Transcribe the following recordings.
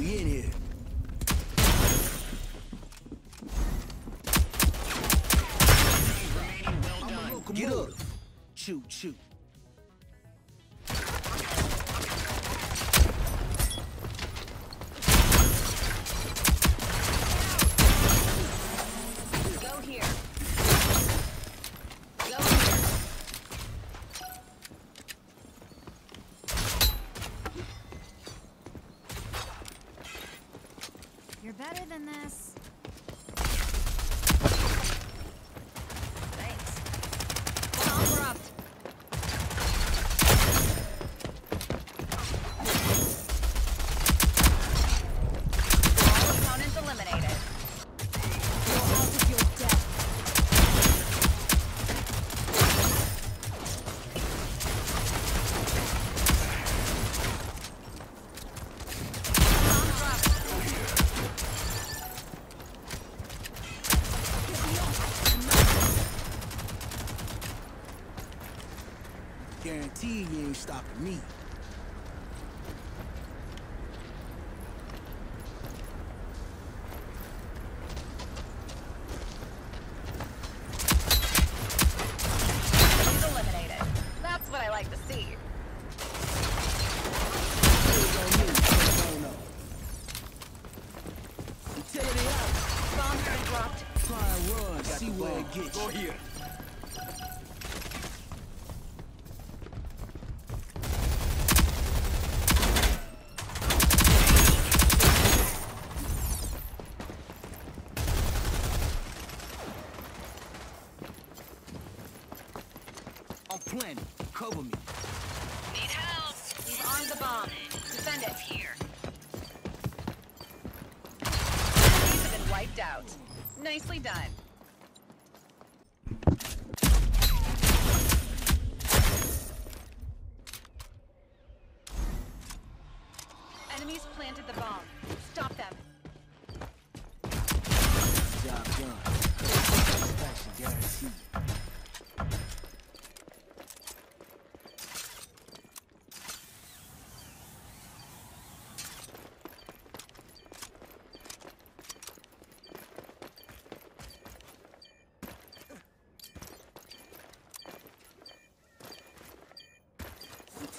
We in here. Get up. Shoot, shoot. Better than this. Guarantee you ain't stopping me. I'm planning. Cover me. Need help. He's on the bomb. Defend it. Here. Have been wiped out. Nicely done. Enemies planted the bomb. Stop them. Job done. Satisfaction guaranteed.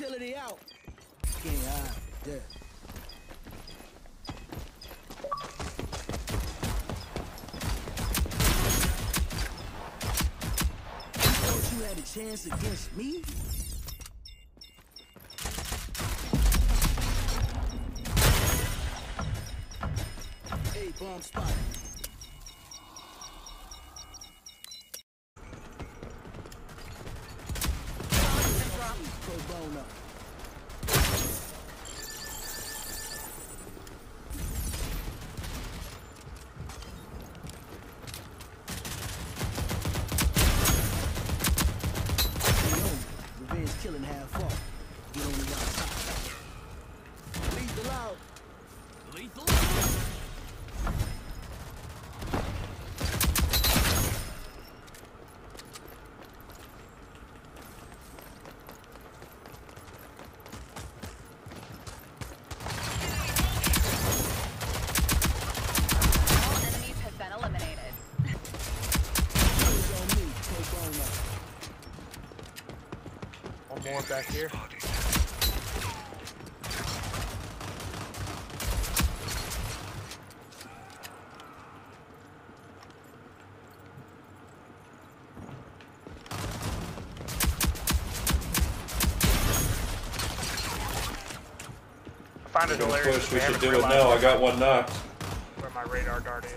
Utility out. Hide. Death. You thought you had a chance against me? Hey, bomb spotted. Back here. I found a delirious. push, we should do it now. I got one knocked. Where my radar dart is.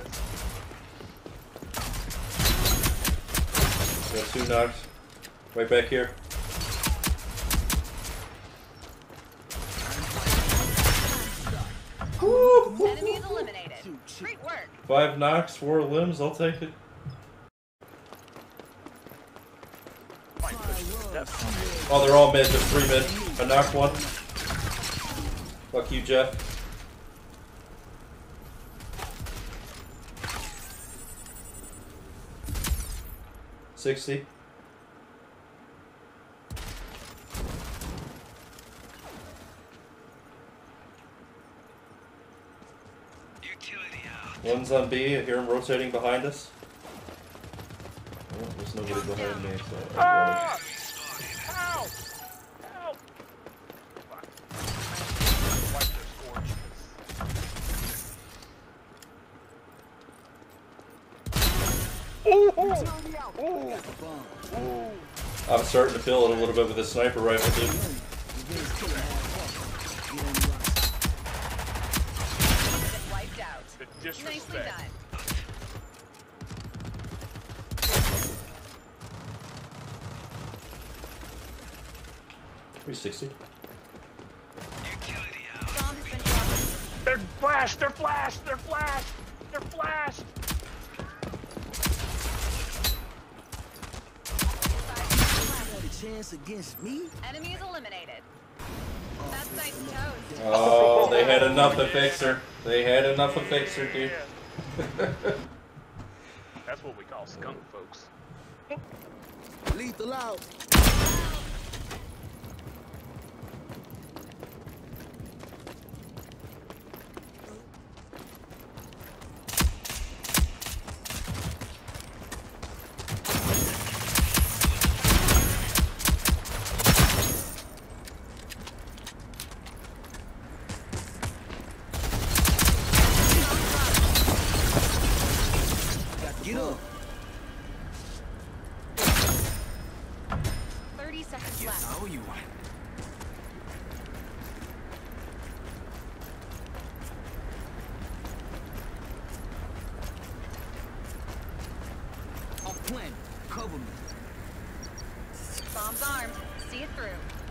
Got two knocks. Right back here. Enemies eliminated. Great work. Five knocks, four limbs. I'll take it. Oh, they're all mid. There's three mid. I knocked one. Fuck you, Jeff. Sixty. One's on B. I hear him rotating behind us. Oh, there's nobody behind me, so. I'm Ah! Help! Help! Fuck. Wipe their scorch. Ooh! Ooh! Ooh! I'm starting to feel it a little bit with this sniper rifle, dude. Disrespect. done. Three sixty. Bomb has been dropped. They're flashed! They're flashed! They're flashed! They're flashed! Chance against me? Enemies eliminated. That's nice toast. Oh, they had enough of Fixer. They had enough of Fixer, dude. That's what we call skunk folks. Lethal out. 30 seconds left. Oh, you want. I'm planning. Cover me. Bomb's armed. See it through.